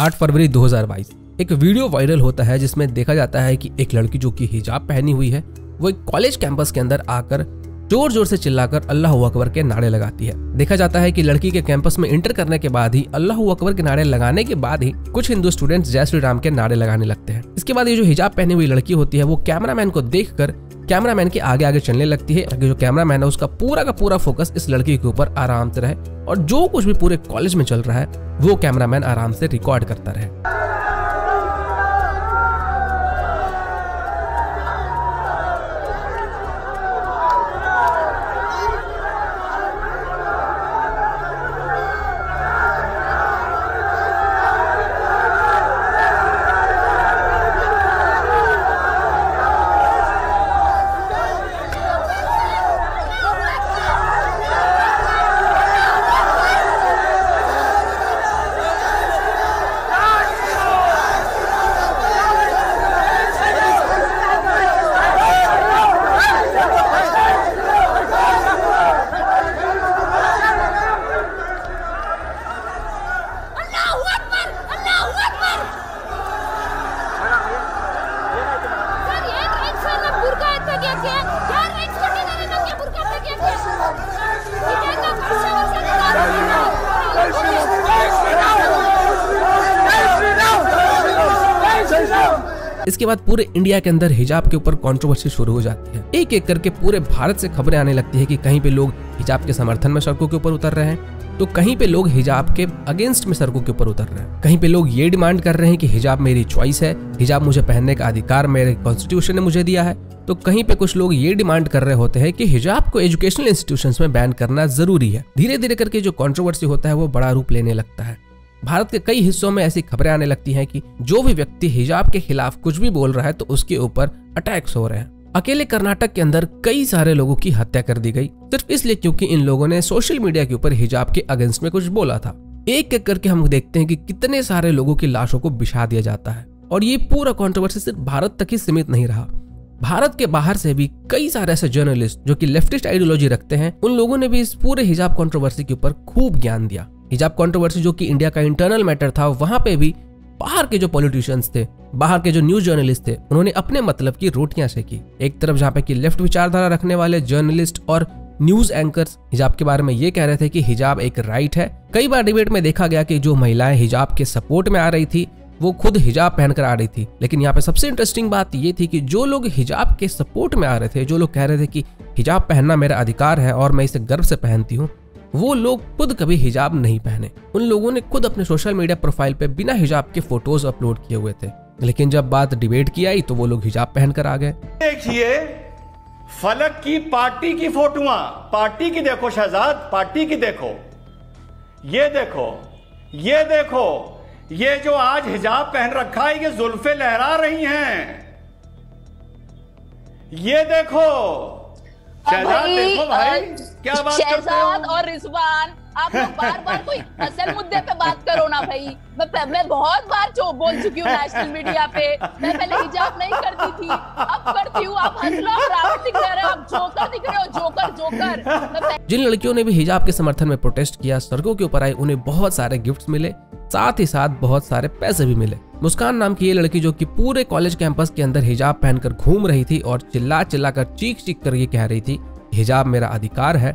आठ फरवरी 2022 एक video viral होता है जिसमें देखा जाता है कि एक लड़की जो कि हिजाब पहनी हुई है, वो एक कॉलेज कैंपस के अंदर आकर ज़ोर ज़ोर से चिल्लाकर अल्लाह अकबर के नारे लगाती है। देखा जाता है कि लड़की के कैंपस में इंटर करने के बाद ही अल्लाह अकबर के नारे लगाने के बाद ही कुछ हिंदू स्टूडेंट्स जय श्री राम के नारे लगाने लगते हैं। इसके बाद ये जो हिजाब पहनी हुई लड़की होती है, वो कैमरामैन को देखकर कैमरामैन के आगे आगे चलने लगती है। ताकि जो कैमरामैन है, उसका पूरा का पूरा फोकस इस लड़की के ऊपर आराम से रहे और जो कुछ भी पूरे कॉलेज में चल रहा है, वो कैमरामैन आराम से रिकॉर्ड करता रहे। इसके बाद पूरे इंडिया के अंदर हिजाब के ऊपर कॉन्ट्रोवर्सी शुरू हो जाती है। एक एक करके पूरे भारत से खबरें आने लगती है की कहीं पे लोग हिजाब के समर्थन में सड़कों के ऊपर उतर रहे हैं तो कहीं पे लोग हिजाब के अगेंस्ट में सड़कों के ऊपर उतर रहे हैं। कहीं पे लोग ये डिमांड कर रहे हैं कि हिजाब मेरी चॉइस है, हिजाब मुझे पहनने का अधिकार, मेरे कॉन्स्टिट्यूशन ने मुझे दिया है। तो कहीं पे कुछ लोग ये डिमांड कर रहे होते हैं कि हिजाब को एजुकेशनल इंस्टीट्यूशंस में बैन करना ज़रूरी है। धीरे धीरे करके जो कॉन्ट्रोवर्सी होता है, वो बड़ा रूप लेने लगता है। भारत के कई हिस्सों में ऐसी खबरें आने लगती हैं कि जो भी व्यक्ति हिजाब के खिलाफ कुछ भी बोल रहा है तो उसके ऊपर अटैक्स हो रहे हैं। अकेले कर्नाटक के अंदर कई सारे लोगों की हत्या कर दी गई, सिर्फ़ इसलिए क्योंकि इन लोगों ने सोशल मीडिया के ऊपर हिजाब के अगेंस्ट में कुछ बोला था। एक एक करके हम देखते हैं कि कितने सारे लोगों की लाशों को बिछा दिया जाता है, और ये पूरा कॉन्ट्रोवर्सी सिर्फ़ भारत तक ही सीमित नहीं रहा। भारत के बाहर से भी कई सारे ऐसे जर्नलिस्ट जो कि लेफ्टिस्ट आइडियोलॉजी रखते हैं, उन लोगों ने भी इस पूरे हिजाब कंट्रोवर्सी के ऊपर खूब ज्ञान दिया। हिजाब कंट्रोवर्सी जो कि इंडिया का इंटरनल मैटर था, वहाँ पे भी बाहर के जो पॉलिटिशियंस थे, बाहर के जो न्यूज़ जर्नलिस्ट थे, उन्होंने अपने मतलब की रोटियाँ सेकी। एक तरफ़ जहाँ पे की लेफ़्ट विचारधारा रखने वाले जर्नलिस्ट और न्यूज़ एंकर्स हिजाब के बारे में ये कह रहे थे कि हिजाब एक राइट है। कई बार डिबेट में देखा गया कि जो महिलाएँ हिजाब के सपोर्ट में आ रही थी, वो खुद हिजाब पहनकर आ रही थी। लेकिन यहाँ पे सबसे इंटरेस्टिंग बात ये थी कि जो लोग हिजाब के सपोर्ट में आ रहे थे, जो लोग कह रहे थे कि हिजाब पहनना मेरा अधिकार है और मैं इसे गर्व से पहनती हूँ वो लोग खुद कभी हिजाब नहीं पहने। उन लोगों ने खुद अपने सोशल मीडिया प्रोफ़ाइल पे बिना हिजाब के फ़ोटोज़ अपलोड किए हुए थे। लेकिन जब बात डिबेट की आई तो वो लोग हिजाब पहनकर आ गए। देखिए, फलक की पार्टी की फोटुआ। पार्टी की देखो, शहजाद, पार्टी की देखो। ये देखो ये देखो, ये जो आज हिजाब पहन रखा है, ये जुल्फे लहरा रही हैं। ये देखो शहजाद देखो भाई क्या बात शहजाद और रिजवान आप लोग बार बार कोई असल मुद्दे पे बात करो ना भाई। मैं मैं बहुत बार जो बोल चुकी हूँ नेशनल मीडिया पे मैं पहले हिजाब नहीं करती थी अब करती हूँ आप हंस लो रावण दिख रहे हो आप जोकर दिख रहे हो जोकर जोकर जिन लड़कियों ने भी हिजाब के समर्थन में प्रोटेस्ट किया सड़कों के ऊपर आए उन्हें बहुत सारे गिफ्ट मिले साथ ही साथ बहुत सारे पैसे भी मिले। मुस्कान नाम की ये लड़की जो कि पूरे कॉलेज कैंपस के अंदर हिजाब पहनकर घूम रही थी और चिल्ला चिल्ला कर चीख चीख कर ये कह रही थी, हिजाब मेरा अधिकार है।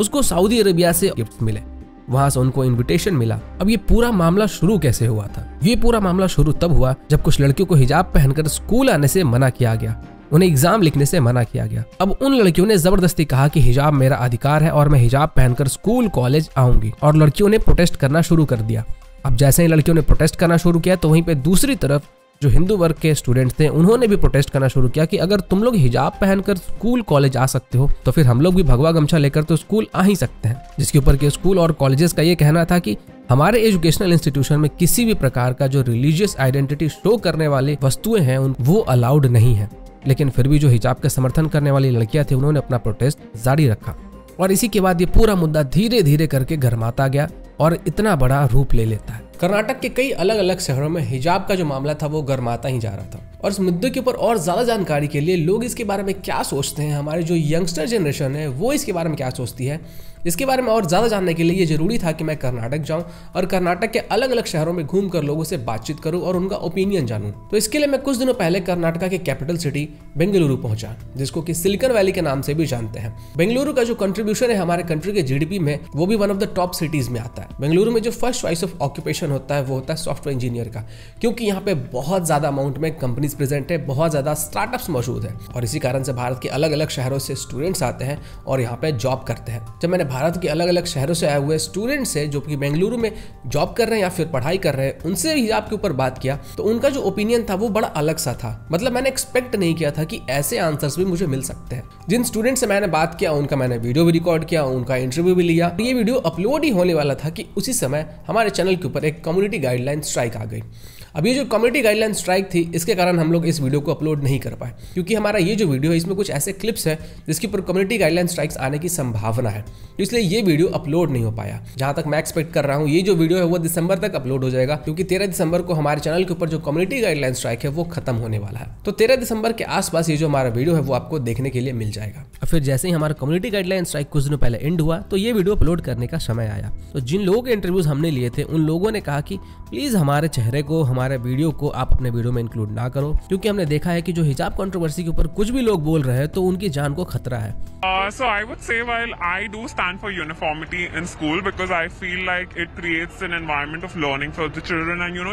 उसको सऊदी अरेबिया से गिफ्ट मिले। वहाँ से उनको इनविटेशन मिला। अब ये पूरा मामला शुरू कैसे हुआ था? ये पूरा मामला शुरू तब हुआ जब कुछ लड़कियों को हिजाब पहनकर स्कूल आने से मना किया गया। उन्हें एग्ज़ाम लिखने से मना किया गया। अब उन लड़कियों ने ज़बरदस्ती कहा कि हिजाब मेरा अधिकार है और मैं हिजाब पहनकर स्कूल कॉलेज आऊँगी और लड़कियों ने प्रोटेस्ट करना शुरू कर दिया। अब जैसे ही लड़कियों ने प्रोटेस्ट करना शुरू किया तो वहीं पर दूसरी तरफ़ जो हिंदू वर्ग के स्टूडेंट्स थे, उन्होंने भी प्रोटेस्ट करना शुरू किया कि अगर तुम लोग हिजाब पहनकर स्कूल कॉलेज आ सकते हो तो फिर हम लोग भी भगवा गमछा लेकर तो स्कूल आ ही सकते हैं। जिसके ऊपर के स्कूल और कॉलेजेस का ये कहना था कि हमारे एजुकेशनल इंस्टीट्यूशन में किसी भी प्रकार का जो रिलीजियस आइडेंटिटी शो करने वाली वस्तुएँ हैं वो अलाउड नहीं है। लेकिन फिर भी जो हिजाब का समर्थन करने वाली लड़कियाँ थी, उन्होंने अपना प्रोटेस्ट जारी रखा। और इसी के बाद ये पूरा मुद्दा धीरे धीरे करके घरमाता गया। और इतना बड़ा रूप ले लेता है। कर्नाटक के कई अलग अलग शहरों में हिजाब का जो मामला था, वो गर्माता ही जा रहा था। और इस मुद्दे के ऊपर और ज़्यादा जानकारी के लिए लोग इसके बारे में क्या सोचते हैं? हमारे जो यंगस्टर जनरेशन है, वो इसके बारे में क्या सोचती है? इसके बारे में और ज़्यादा जानने के लिए ये ज़रूरी था कि मैं कर्नाटक जाऊँ और कर्नाटक के अलग अलग शहरों में घूम कर लोगों से बातचीत करूँ और उनका ओपिनियन जानूं। तो इसके लिए मैं कुछ दिनों पहले कर्नाटका के कैपिटल सिटी बेंगलुरु पहुँचा, जिसको कि सिलिकन वैली के नाम से भी जानते हैं। बेंगलुरु का जो कंट्रीब्यूशन है हमारे कंट्री के जीडीपी में, वो भी one of the top cities में आता है। बेंगलुरु में जो फ़र्स्ट चॉइस ऑफ़ ऑक्यूपेशन होता है, वो होता है सॉफ्टवेयर इंजीनियर का, क्योंकि यहाँ पे बहुत ज़्यादा अमाउंट में कंपनीज़ प्रेजेंट है, बहुत ज़्यादा स्टार्टअप्स मौजूद है। और इसी कारण से भारत के अलग अलग शहरों से स्टूडेंट्स आते हैं और यहाँ पे जॉब करते हैं। जब मैंने भारत के अलग अलग शहरों से आए हुए स्टूडेंट्स है, जो कि बेंगलुरु में जॉब कर रहे हैं या फिर पढ़ाई कर रहे हैं, उनसे हिजाब के ऊपर बात किया। तो उनका जो ओपिनियन था, वो बड़ा अलग सा था। मतलब मैंने एक्सपेक्ट नहीं किया था कि ऐसे आंसर्स भी मुझे मिल सकते हैं। जिन स्टूडेंट से मैंने बात किया, उनका मैंने वीडियो भी रिकॉर्ड किया, उनका इंटरव्यू भी लिया। ये वीडियो अपलोड ही होने वाला था कि उसी समय हमारे चैनल के ऊपर एक कम्युनिटी गाइडलाइन स्ट्राइक आ गई। अब ये जो कम्युनिटी गाइडलाइन स्ट्राइक थी, इसके कारण हम लोग इस वीडियो को अपलोड नहीं कर पाए। क्योंकि हमारा ये जो वीडियो है, इसमें कुछ ऐसे क्लिप्स है, जिसके ऊपर कम्युनिटी गाइडलाइन स्ट्राइक्स आने की संभावना है। तो इसलिए ये वीडियो अपलोड नहीं हो पाया। जहाँ तक मैं एक्सपेक्ट कर रहा हूँ, ये जो वीडियो है, वो दिसंबर तक अपलोड हो जाएगा, क्योंकि तेरह दिसंबर को हमारे चैनल के ऊपर जो कम्युनिटी गाइडलाइन स्ट्राइक है, वो खत्म होने वाला है। तो तेरह दिसंबर के आसपास ये जो हमारा वीडियो है, वो आपको देखने के लिए मिल जाएगा। और फिर जैसे ही हमारा कम्युनिटी गाइडलाइन स्ट्राइक कुछ दिनों पहले एंड हुआ तो ये वीडियो अपलोड करने का समय आया। तो जिन लोगों के इंटरव्यूज़ हमने लिए थे, उन लोगों ने कहा कि प्लीज़ हमारे चेहरे को, हमारे हमारे वीडियो को आप अपने वीडियो में इंक्लूड ना करो, क्योंकि हमने देखा है कि जो हिजाब कंट्रोवर्सी के ऊपर कुछ भी लोग बोल रहे हैं तो उनकी जान को खतरा है। So I would say while I do stand for uniformity in school because I feel like it creates an environment and you know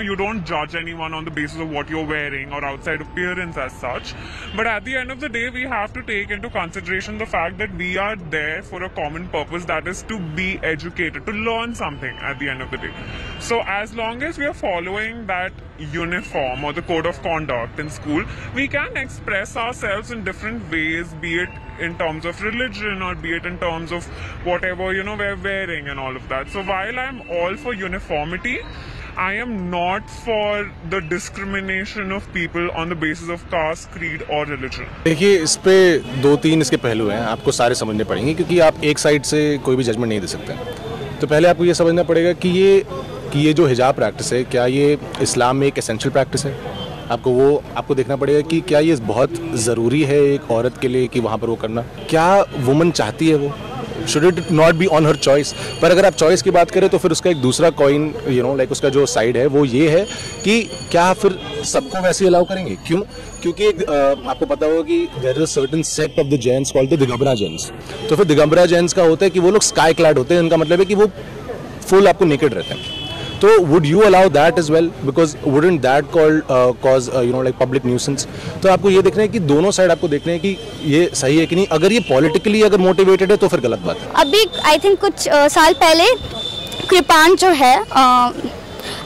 are for a common that is to be educated to learn something at the day so as long as we are following uniform or the code of conduct in school we can express ourselves in different ways be it in terms of religion or be it in terms of whatever you know we're wearing and all of that so while i'm all for uniformity i am not for the discrimination of people on the basis of caste creed or religion देखिए इस पे दो तीन इसके पहलू हैं आपको सारे समझने पड़ेंगे क्योंकि आप एक साइड से कोई भी जजमेंट नहीं दे सकते तो पहले आपको ये समझना पड़ेगा कि ये कि ये जो हिजाब प्रैक्टिस है क्या ये इस्लाम में एक एसेंशियल प्रैक्टिस है? आपको वो आपको देखना पड़ेगा कि क्या ये बहुत ज़रूरी है एक औरत के लिए कि वहाँ पर वो करना। क्या वुमन चाहती है वो? Should it not be on her choice पर अगर आप चॉइस की बात करें तो फिर उसका एक दूसरा कॉइन यू नो लाइक उसका जो साइड है वो ये है कि क्या फिर सबको वैसे अलाउ करेंगे? क्यों? क्योंकि एक, अ, आपको पता होगा कि there is certain sect of the Jains called the Digambara Jains तो फिर दिगंबरा जैंस का होता है कि वो लोग स्काई क्लाड होते हैं। उनका मतलब है कि वो फुल आपको नेकेड रहते हैं। तो would you allow that is well because wouldn't that called cause you know like public nuisance तो आपको ये देखना है कि दोनों साइड आपको देखना है कि ये सही है कि नहीं। अगर ये पॉलिटिकली अगर मोटिवेटेड है तो फिर गलत बात है। अभी आई थिंक कुछ अ, साल पहले कृपान जो है अ,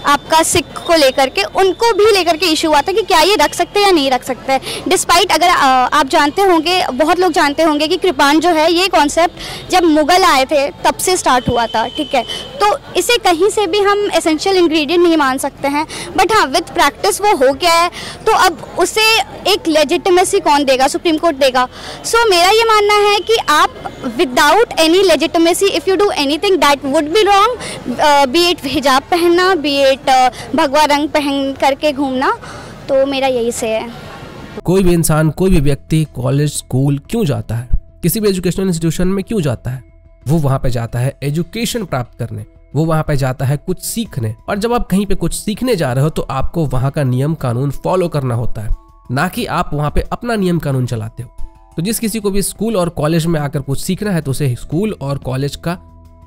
आपका सिख को लेकर के उनको भी लेकर के इशू हुआ था कि क्या ये रख सकते हैं या नहीं रख सकते डिस्पाइट अगर अ, आप जानते होंगे बहुत लोग जानते होंगे कि कृपान जो है ये कॉन्सेप्ट जब मुगल आए थे तब से स्टार्ट हुआ था ठीक है। तो इसे कहीं से भी हम एसेंशियल इंग्रेडिएंट नहीं मान सकते हैं। बट हाँ विद प्रैक्टिस वो हो गया है। तो अब उसे एक लेजिटमेसी कौन देगा? सुप्रीम कोर्ट देगा। सो so, मेरा ये मानना है कि आप without any legitimacy if you do any thing that would be wrong be at हिजाब पहनना बी एट भगवा रंग पहन करके घूमना तो मेरा यही से है। कोई भी इंसान कोई भी व्यक्ति कॉलेज स्कूल क्यों जाता है? किसी भी एजुकेशनल इंस्टीट्यूशन में क्यों जाता है? वो वहाँ पे जाता है एजुकेशन प्राप्त करने। वो वहाँ पे जाता है कुछ सीखने। और जब आप कहीं पे कुछ सीखने जा रहे हो तो आपको वहाँ का नियम कानून फॉलो करना होता है। ना कि आप वहाँ पे अपना नियम कानून चलाते हो। तो जिस किसी को भी स्कूल और कॉलेज में आकर कुछ सीखना है तो उसे स्कूल और कॉलेज का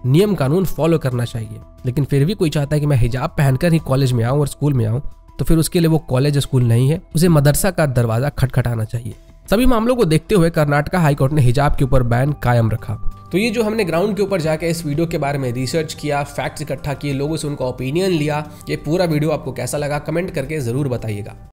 नियम कानून फॉलो करना चाहिए। लेकिन फिर भी कोई चाहता है कि मैं हिजाब पहनकर ही कॉलेज में आऊँ और स्कूल में आऊँ तो फिर उसके लिए वो कॉलेज स्कूल नहीं है। उसे मदरसा का दरवाज़ा खटखटाना चाहिए। सभी मामलों को देखते हुए कर्नाटका हाईकोर्ट ने हिजाब के ऊपर बैन कायम रखा। तो ये जो हमने ग्राउंड के ऊपर जाकर इस वीडियो के बारे में रिसर्च किया फैक्ट्स इकट्ठा किए, लोगों से उनका ओपिनियन लिया, ये पूरा वीडियो आपको कैसा लगा? कमेंट करके ज़रूर बताइएगा।